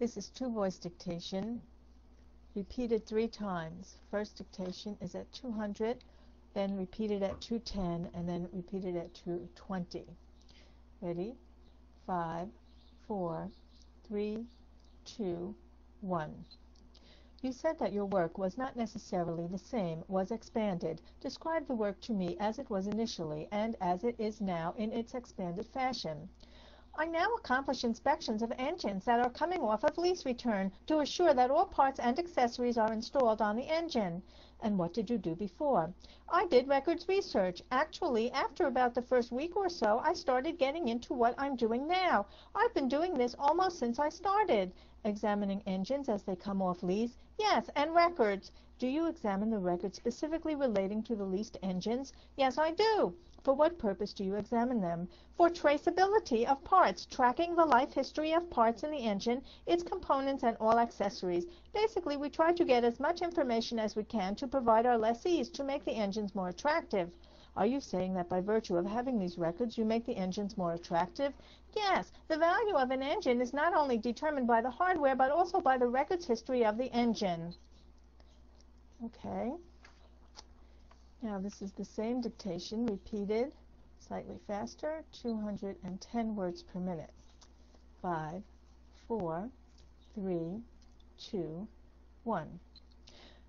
This is two voice dictation, repeated three times. First dictation is at 200, then repeated at 210, and then repeated at 220. Ready? Five, four, three, two, one. You said that your work was not necessarily the same, was expanded. Describe the work to me as it was initially and as it is now in its expanded fashion. I now accomplish inspections of engines that are coming off of lease return to assure that all parts and accessories are installed on the engine. And what did you do before? I did records research. Actually, after about the first week or so, I started getting into what I'm doing now. I've been doing this almost since I started. Examining engines as they come off lease? Yes, and records. Do you examine the records specifically relating to the leased engines? Yes, I do. For what purpose do you examine them? For traceability of parts, tracking the life history of parts in the engine, its components, and all accessories. Basically, we try to get as much information as we can to provide our lessees to make the engines more attractive. Are you saying that by virtue of having these records you make the engines more attractive? Yes, the value of an engine is not only determined by the hardware but also by the records history of the engine. Okay. Now this is the same dictation repeated slightly faster, 210 words per minute. Five, four, three, two, one.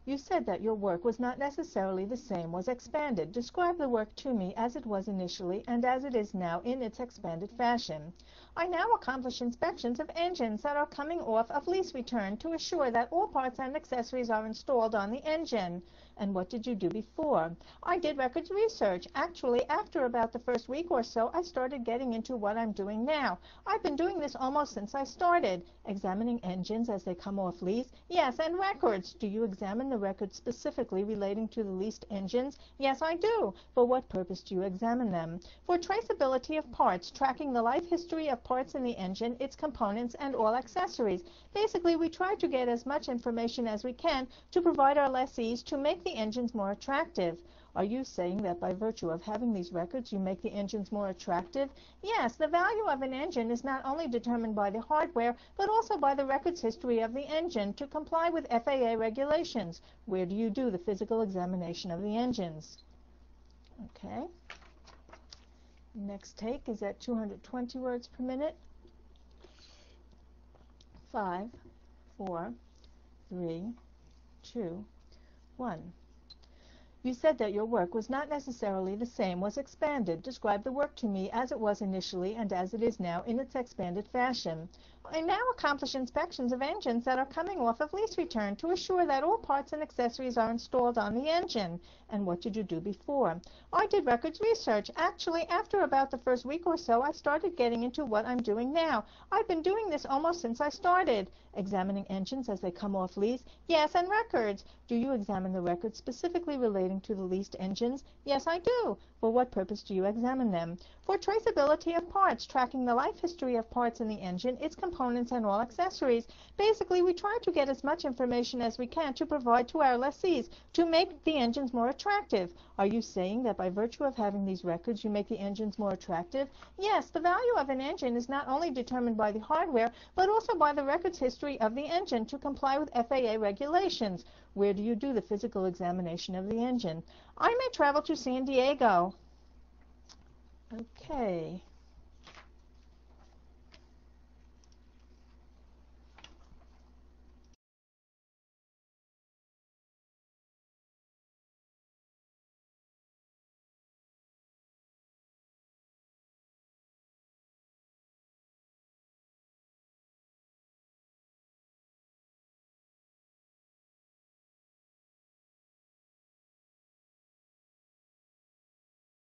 You said that your work was not necessarily the same, was expanded. Describe the work to me as it was initially and as it is now in its expanded fashion. I now accomplish inspections of engines that are coming off of lease return to assure that all parts and accessories are installed on the engine. And what did you do before? I did records research. Actually, after about the first week or so, I started getting into what I'm doing now. I've been doing this almost since I started. Examining engines as they come off lease? Yes, and records. Do you examine records specifically relating to the leased engines? Yes, I do. For what purpose do you examine them? For traceability of parts, tracking the life history of parts in the engine, its components, and all accessories. Basically, we try to get as much information as we can to provide our lessees to make the engines more attractive. Are you saying that by virtue of having these records you make the engines more attractive? Yes, the value of an engine is not only determined by the hardware, but also by the records history of the engine to comply with FAA regulations. Where do you do the physical examination of the engines? Okay. Next take is at 220 words per minute. Five, four, three, two, 1. You said that your work was not necessarily the same, was expanded. Describe the work to me as it was initially and as it is now in its expanded fashion. I now accomplish inspections of engines that are coming off of lease return to assure that all parts and accessories are installed on the engine. And what did you do before? I did records research. Actually, after about the first week or so, I started getting into what I'm doing now. I've been doing this almost since I started. Examining engines as they come off lease? Yes, and records. Do you examine the records specifically relating to the leased engines? Yes, I do. For what purpose do you examine them? For traceability of parts, tracking the life history of parts in the engine, its components, and all accessories. Basically, we try to get as much information as we can to provide to our lessees to make the engines more attractive. Are you saying that by virtue of having these records you make the engines more attractive? Yes, the value of an engine is not only determined by the hardware, but also by the records history of the engine to comply with FAA regulations. Where do you do the physical examination of the engine? I may travel to San Diego. Okay.